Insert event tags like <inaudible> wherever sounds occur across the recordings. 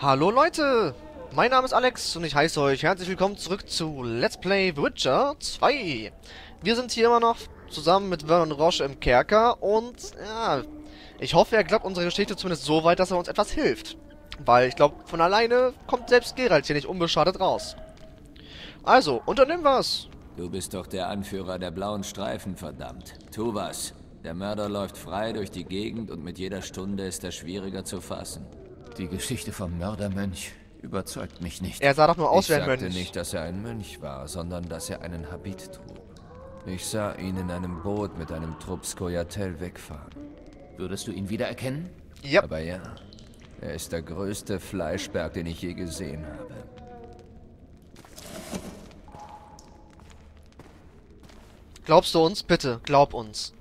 Hallo Leute, mein Name ist Alex und ich heiße euch herzlich willkommen zurück zu Let's Play The Witcher 2. Wir sind hier immer noch zusammen mit Vernon Roche im Kerker und ja, ich hoffe, er glaubt unsere Geschichte zumindest so weit, dass er uns etwas hilft. Weil ich glaube, von alleine kommt selbst Geralt hier nicht unbeschadet raus. Also, unternimm was. Du bist doch der Anführer der blauen Streifen, verdammt. Tu was. Der Mörder läuft frei durch die Gegend und mit jeder Stunde ist er schwieriger zu fassen. Die Geschichte vom Mördermönch überzeugt mich nicht. Er sah doch nur aus ich wie ein sagte Mönch. nicht, dass er ein Mönch war, sondern dass er einen Habit trug. Ich sah ihn in einem Boot mit einem Trupp Skoyatel wegfahren. Würdest du ihn wiedererkennen? Ja, Aber ja, er ist der größte Fleischberg, den ich je gesehen habe. glaubst du uns? Bitte, glaub uns.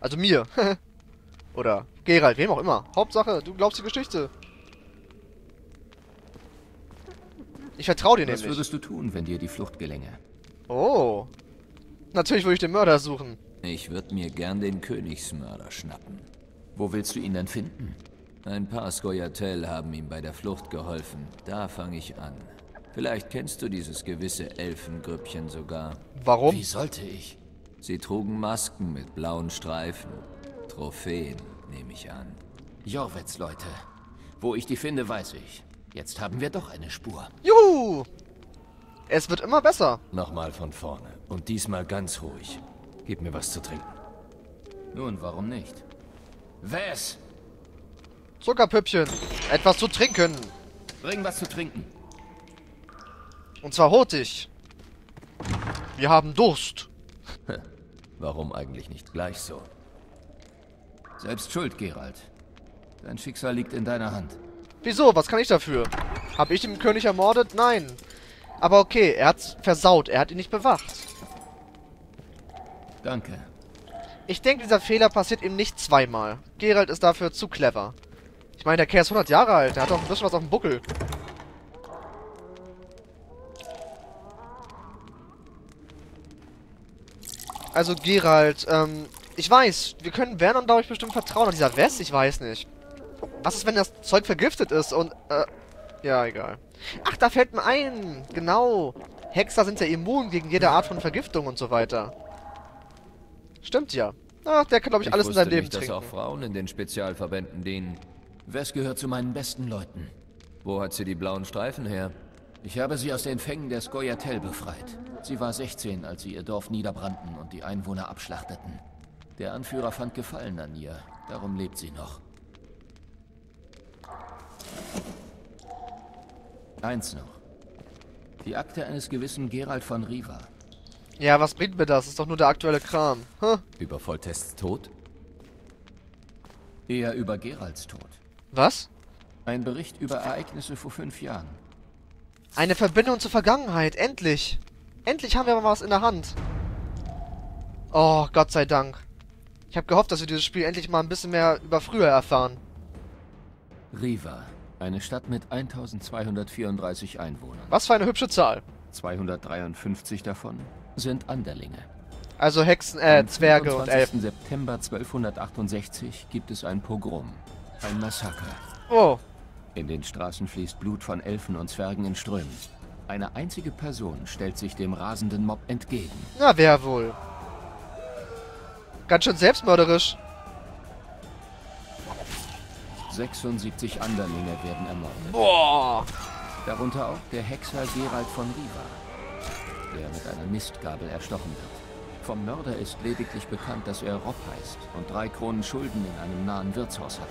Also mir. <laughs> Oder Geralt, wem auch immer. Hauptsache, du glaubst die Geschichte. Ich vertraue dir Was nämlich. würdest du tun, wenn dir die Flucht gelänge? Oh. Natürlich würde ich den Mörder suchen. Ich würde mir gern den Königsmörder schnappen. Wo willst du ihn denn finden? Ein paar Skoyatel haben ihm bei der Flucht geholfen. Da fange ich an. Vielleicht kennst du dieses gewisse Elfengrüppchen sogar. Warum? Wie sollte ich? Sie trugen Masken mit blauen Streifen. Trophäen, nehme ich an. Jorvets Leute. Wo ich die finde, weiß ich. Jetzt haben wir doch eine Spur. Juhu! Es wird immer besser. Nochmal von vorne. Und diesmal ganz ruhig. Gib mir was zu trinken. Nun, warum nicht? Wes! Zuckerpüppchen. Etwas zu trinken. Bring was zu trinken. Und zwar hurtig. Wir haben Durst. Warum eigentlich nicht gleich so? Selbst schuld, Geralt. Dein Schicksal liegt in deiner Hand. Wieso? Was kann ich dafür? Hab ich den König ermordet? Nein. Aber okay, er hat's versaut. Er hat ihn nicht bewacht. Danke. Ich denke, dieser Fehler passiert ihm nicht zweimal. Geralt ist dafür zu clever. Ich meine, der Kerl ist 100 Jahre alt. Der hat doch ein bisschen was auf dem Buckel. Also Geralt, ähm, ich weiß, wir können Vernon, glaube ich, bestimmt vertrauen. Und dieser West, ich weiß nicht. Was ist, wenn das Zeug vergiftet ist und, äh, ja, egal. Ach, da fällt mir ein. Genau. Hexer sind ja immun gegen jede Art von Vergiftung und so weiter. Stimmt ja. Ach, der kann, glaube ich, alles in seinem Leben nicht, dass trinken. auch Frauen in den Spezialverbänden dienen. Wes gehört zu meinen besten Leuten. Wo hat sie die blauen Streifen her? Ich habe sie aus den Fängen der Skoyatel befreit. Sie war 16, als sie ihr Dorf niederbrannten und die Einwohner abschlachteten. Der Anführer fand Gefallen an ihr. Darum lebt sie noch. Eins noch. Die Akte eines gewissen Gerald von Riva. Ja, was bringt mir das? Ist doch nur der aktuelle Kram. Hm. Über Voltests Tod? Eher über Geralds Tod. Was? Ein Bericht über Ereignisse vor fünf Jahren. Eine Verbindung zur Vergangenheit. Endlich. Endlich haben wir mal was in der Hand. Oh, Gott sei Dank. Ich habe gehofft, dass wir dieses Spiel endlich mal ein bisschen mehr über früher erfahren. Riva. Eine Stadt mit 1234 Einwohnern. Was für eine hübsche Zahl. 253 davon sind Anderlinge. Also Hexen, äh, Am Zwerge und 25. Elfen. September 1268 gibt es ein Pogrom. Ein Massaker. Oh, In den Straßen fließt Blut von Elfen und Zwergen in Strömen. Eine einzige Person stellt sich dem rasenden Mob entgegen. na wer wohl. Ganz schön selbstmörderisch. 76 Anderlinge werden ermordet. Boah. Darunter auch der Hexer Gerald von Riva, der mit einer Mistgabel erstochen wird. Vom Mörder ist lediglich bekannt, dass er Rob heißt und drei Kronen Schulden in einem nahen Wirtshaus hat.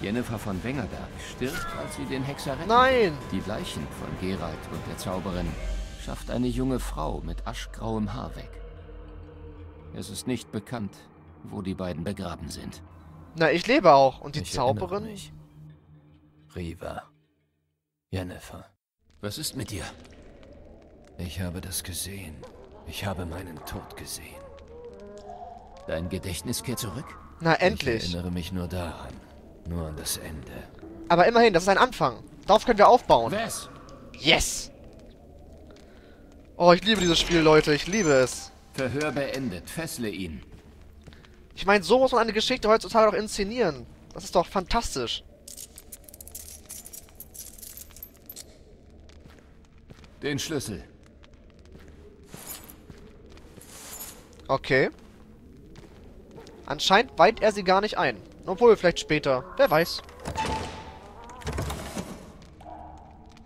Jennifer von Wengerberg stirbt, als sie den Hexer rettet. Nein. Die Leichen von Gerald und der Zauberin schafft eine junge Frau mit aschgrauem Haar weg. Es ist nicht bekannt, wo die beiden begraben sind. Na, ich lebe auch. Und die Ich Zauberin? mich. Riva. Jennifer. Was ist mit dir? Ich habe das gesehen. Ich habe meinen Tod gesehen. Dein Gedächtnis kehrt zurück? Na, Ich endlich. erinnere mich nur daran. Nur an das Ende. Aber immerhin, das ist ein Anfang. Darauf können wir aufbauen. Was? Yes. Oh, ich liebe dieses Spiel, Leute. Ich liebe es. Verhör beendet. Fessle ihn. Ich meine, so muss man eine Geschichte heutzutage doch inszenieren. Das ist doch fantastisch. Den Schlüssel. Okay. Anscheinend weiht er sie gar nicht ein. Obwohl, vielleicht später. Wer weiß.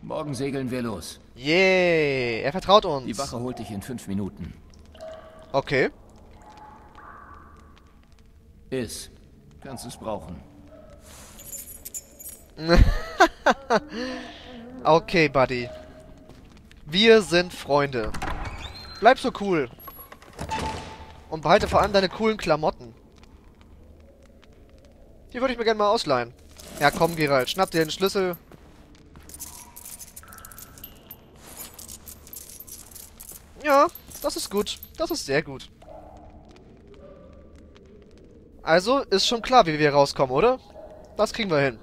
Morgen segeln wir los. Yay, er vertraut uns. Die Wache holt dich in fünf Minuten. Okay. Iss. Kannst es brauchen. <laughs> okay, Buddy. Wir sind Freunde. Bleib so cool. Und behalte vor allem deine coolen Klamotten. Die würde ich mir gerne mal ausleihen. Ja, komm, Gerald. Schnapp dir den Schlüssel. Ja, das ist gut. Das ist sehr gut. Also, ist schon klar, wie wir rauskommen, oder? Das kriegen wir hin.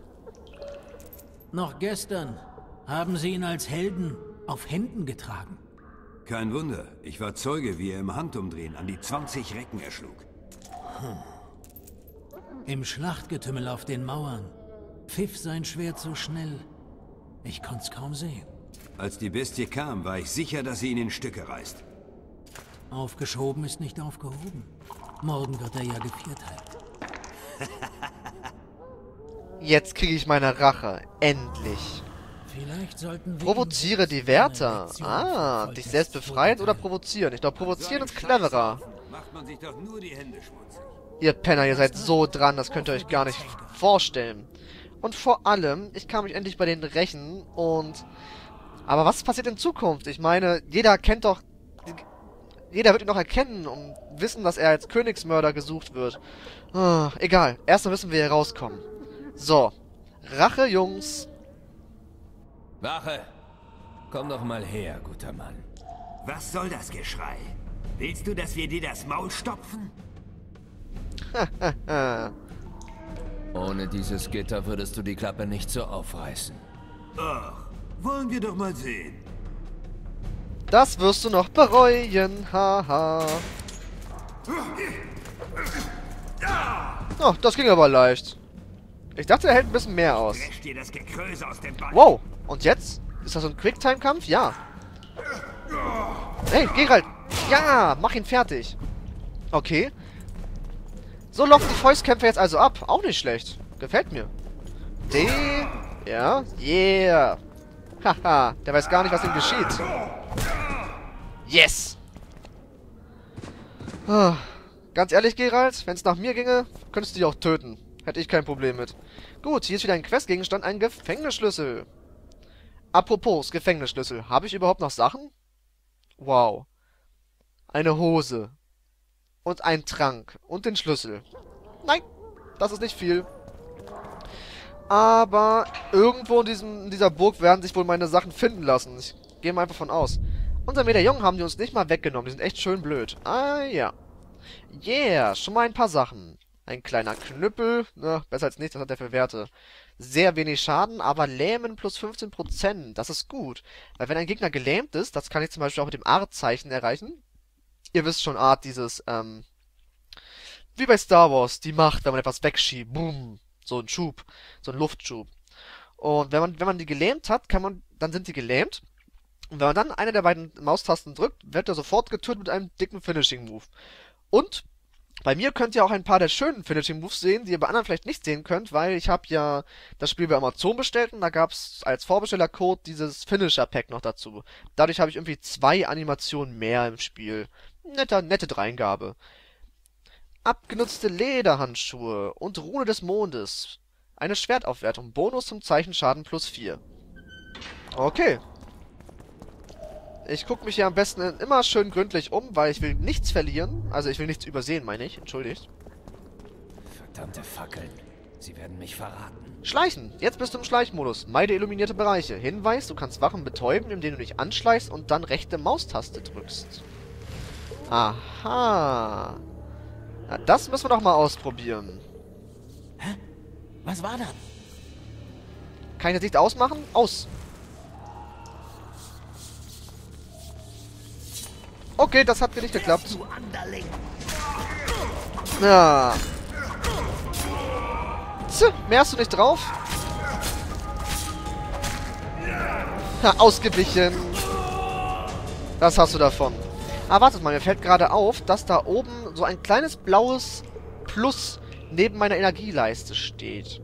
Noch gestern haben sie ihn als Helden auf Händen getragen. Kein Wunder. Ich war Zeuge, wie er im Handumdrehen an die 20 Recken erschlug. Hm. Im Schlachtgetümmel auf den Mauern pfiff sein Schwert so schnell. Ich konnte es kaum sehen. Als die Bestie kam, war ich sicher, dass sie ihn in Stücke reißt. Aufgeschoben ist nicht aufgehoben. Morgen wird er ja gevierteilt. Jetzt kriege ich meine Rache. Endlich. Vielleicht sollten wir Provoziere die Wärter. Ah, dich selbst befreien oder provozieren. Ich glaube, provozieren ist cleverer. Macht man sich doch nur die Hände schmutzig. Ihr Penner, ihr seid so dran, das könnt ihr euch gar nicht vorstellen. Und vor allem, ich kann mich endlich bei denen rächen und... Aber was passiert in Zukunft? Ich meine, jeder kennt doch... Jeder wird ihn noch erkennen und wissen, dass er als Königsmörder gesucht wird. Ah, egal, erstmal müssen wir hier rauskommen. So. Rache, Jungs. Wache! Komm doch mal her, guter Mann. Was soll das Geschrei? Willst du, dass wir dir das Maul stopfen? <laughs> Ohne dieses Gitter würdest du die Klappe nicht so aufreißen. Ach, wollen wir doch mal sehen. Das wirst du noch bereuen, haha. Oh, das ging aber leicht. Ich dachte, er hält ein bisschen mehr aus. Wow, und jetzt? Ist das so ein Quicktime-Kampf? Ja. Hey, Gerald! Ja, mach ihn fertig. Okay. So laufen die Fäustkämpfe jetzt also ab. Auch nicht schlecht. Gefällt mir. D. Ja. Yeah. Haha, der weiß gar nicht, was ihm geschieht. Yes. Ah, ganz ehrlich, Gerald, wenn es nach mir ginge, könntest du dich auch töten. Hätte ich kein Problem mit. Gut, hier ist wieder ein Questgegenstand, ein Gefängnisschlüssel. Apropos, Gefängnisschlüssel. Habe ich überhaupt noch Sachen? Wow. Eine Hose. Und ein Trank. Und den Schlüssel. Nein, das ist nicht viel. Aber irgendwo in, diesem, in dieser Burg werden sich wohl meine Sachen finden lassen. Ich gehe mal einfach von aus. Unser Medaillon haben die uns nicht mal weggenommen. Die sind echt schön blöd. Ah, ja. Yeah, schon mal ein paar Sachen. Ein kleiner Knüppel. Na, besser als nichts, das hat er für Werte. Sehr wenig Schaden, aber Lähmen plus 15%. Das ist gut. Weil wenn ein Gegner gelähmt ist, das kann ich zum Beispiel auch mit dem Art-Zeichen erreichen. Ihr wisst schon, Art, dieses, ähm, wie bei Star Wars, die Macht, wenn man etwas wegschiebt. Boom. So ein Schub. So ein Luftschub. Und wenn man, wenn man die gelähmt hat, kann man, dann sind die gelähmt. Und wenn man dann eine der beiden Maustasten drückt, wird er sofort getötet mit einem dicken Finishing Move. Und bei mir könnt ihr auch ein paar der schönen Finishing Moves sehen, die ihr bei anderen vielleicht nicht sehen könnt, weil ich habe ja das Spiel bei Amazon bestellt und da gab es als Vorbestellercode dieses Finisher Pack noch dazu. Dadurch habe ich irgendwie zwei Animationen mehr im Spiel. Netter, nette Dreingabe. Abgenutzte Lederhandschuhe und Rune des Mondes. Eine Schwertaufwertung. Bonus zum Zeichenschaden plus 4. Okay. Ich gucke mich hier am besten immer schön gründlich um, weil ich will nichts verlieren. Also ich will nichts übersehen, meine ich. Entschuldigt. Verdammte Fackeln. Sie werden mich verraten. Schleichen. Jetzt bist du im Schleichmodus. Meide illuminierte Bereiche. Hinweis, du kannst Wachen betäuben, indem du dich anschleichst und dann rechte Maustaste drückst. Aha. Na, das müssen wir doch mal ausprobieren. Hä? Was war das? Keine Sicht ausmachen? Aus. Okay, das hat mir nicht geklappt. Ja. Tch, mehr hast du nicht drauf? Ha, ausgewichen. Das hast du davon. Ah, wartet mal, mir fällt gerade auf, dass da oben so ein kleines blaues Plus neben meiner Energieleiste steht.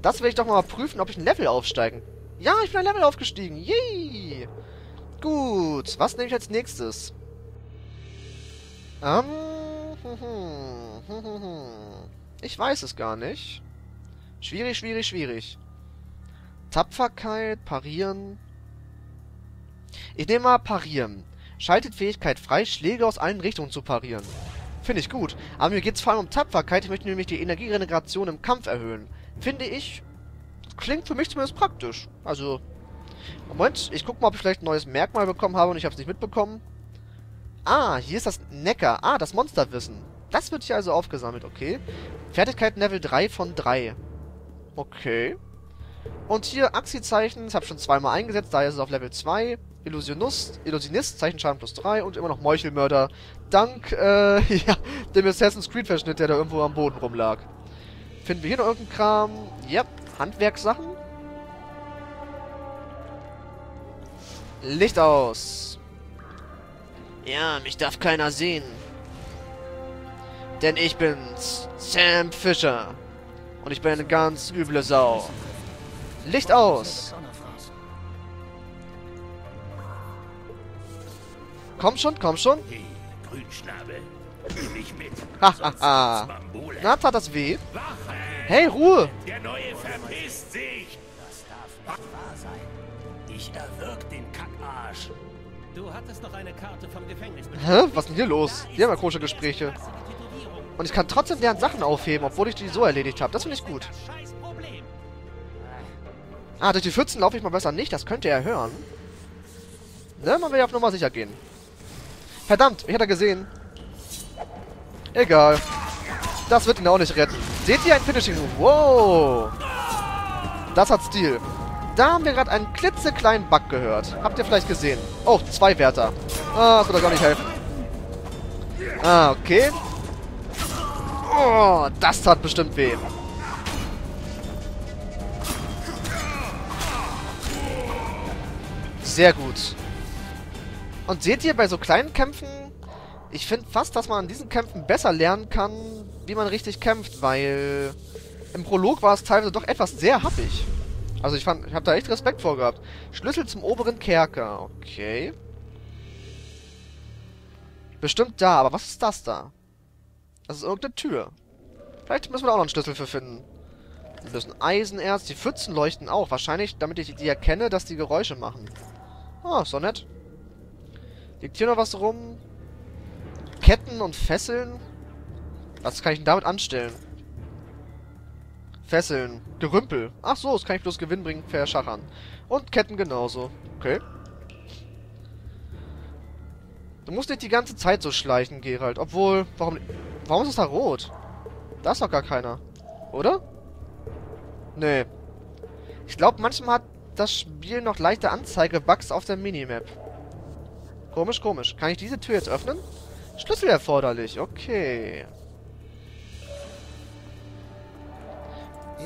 Das will ich doch mal prüfen, ob ich ein Level aufsteigen. Ja, ich bin ein Level aufgestiegen. Yay! Gut, was nehme ich als nächstes? Ähm... Ich weiß es gar nicht. Schwierig, schwierig, schwierig. Tapferkeit, parieren. Ich nehme mal parieren. Schaltet Fähigkeit frei, Schläge aus allen Richtungen zu parieren. Finde ich gut. Aber mir geht es vor allem um Tapferkeit. Ich möchte nämlich die Energieregeneration im Kampf erhöhen. Finde ich... Klingt für mich zumindest praktisch. Also... Moment, ich gucke mal, ob ich vielleicht ein neues Merkmal bekommen habe und ich habe es nicht mitbekommen. Ah, hier ist das Neckar. Ah, das Monsterwissen. Das wird hier also aufgesammelt, okay. Fertigkeit Level 3 von 3. Okay. Und hier Axi-Zeichen, das habe ich schon zweimal eingesetzt, daher ist es auf Level 2. Illusionist, Illusionist, Zeichenschaden plus 3 und immer noch Meuchelmörder. Dank, äh, <laughs> ja, dem Assassin's Creed-Verschnitt, der da irgendwo am Boden rumlag. Finden wir hier noch irgendeinen Kram? Yep, Handwerkssachen. Licht aus. Ja, mich darf keiner sehen. Denn ich bin's, Sam Fisher. Und ich bin eine ganz üble Sau. Licht aus. Komm schon, komm schon. Hey, Grünschnabel, nimm mich mit. Hahaha. Na, tat das weh? Hey, Ruhe. Der Neue verpisst sich. Das darf nicht wahr sein. Ich erwürg den Kackarsch. Du hattest noch eine Karte vom Gefängnis. Hä? Was ist denn hier los? Die haben ja komische Gespräche. Und ich kann trotzdem deren Sachen aufheben, obwohl ich die so erledigt habe. Das finde ich gut. Ah, durch die Pfützen laufe ich mal besser nicht. Das könnte er hören. Ne, man will ja auf Nummer sicher gehen. Verdammt, ich hätte gesehen. Egal. Das wird ihn auch nicht retten. Seht ihr ein Finishing Move? Wow. Das hat Stil. Da haben wir gerade einen klitzekleinen Bug gehört. Habt ihr vielleicht gesehen? Oh, zwei Wärter. Ah, das wird doch gar nicht helfen. Ah, okay. Oh, das tat bestimmt weh. Sehr gut. Und seht ihr, bei so kleinen Kämpfen, ich finde fast, dass man an diesen Kämpfen besser lernen kann, wie man richtig kämpft, weil im Prolog war es teilweise doch etwas sehr happig. Also ich fand, ich habe da echt Respekt vor gehabt. Schlüssel zum oberen Kerker, okay. Bestimmt da, aber was ist das da? Das ist irgendeine Tür. Vielleicht müssen wir da auch noch einen Schlüssel für finden. Ein bisschen Eisenerz, die Pfützen leuchten auch. Wahrscheinlich, damit ich die erkenne, dass die Geräusche machen. Ah, so nett. Liegt hier noch was rum? Ketten und Fesseln? Was kann ich denn damit anstellen? Fesseln. Gerümpel. Ach so, das kann ich bloß Gewinn bringen, verschachern. Und Ketten genauso. Okay. Du musst nicht die ganze Zeit so schleichen, Gerald. Obwohl, warum... Warum ist es da rot? Da ist doch gar keiner. Oder? Nee. Ich glaube, manchmal hat das Spiel noch leichte Anzeige-Bugs auf der Minimap. Komisch, komisch. Kann ich diese Tür jetzt öffnen? Schlüssel erforderlich. Okay.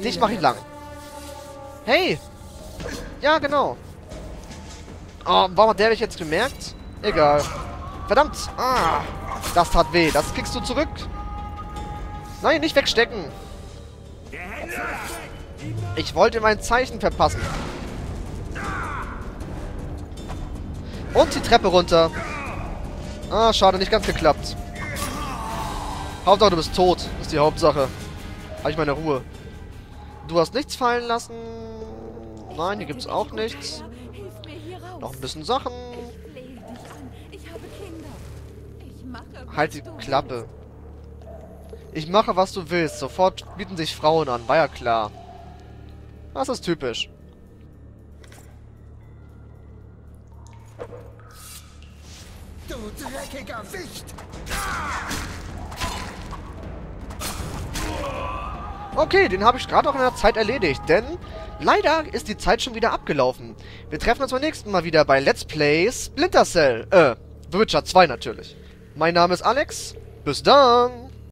Dich mach ich lang. Hey! Ja, genau. Oh, warum hat der dich jetzt gemerkt? Egal. Verdammt! Ah! Das tat weh. Das kriegst du zurück. Nein, nicht wegstecken. Ich wollte mein Zeichen verpassen. Und die Treppe runter. Ah, schade, nicht ganz geklappt. Hauptsache, du bist tot. Ist die Hauptsache. Habe ich meine Ruhe. Du hast nichts fallen lassen. Nein, hier gibt's auch nichts. Noch ein bisschen Sachen. Halt die Klappe. Ich mache, was du willst. Sofort bieten sich Frauen an. War ja klar. Das ist typisch. Du dreckiger Wicht! Okay, den habe ich gerade auch in der Zeit erledigt, denn leider ist die Zeit schon wieder abgelaufen. Wir treffen uns beim nächsten Mal wieder bei Let's Play Splinter Cell. Äh, The Witcher 2 natürlich. Mein Name ist Alex. Bis dann.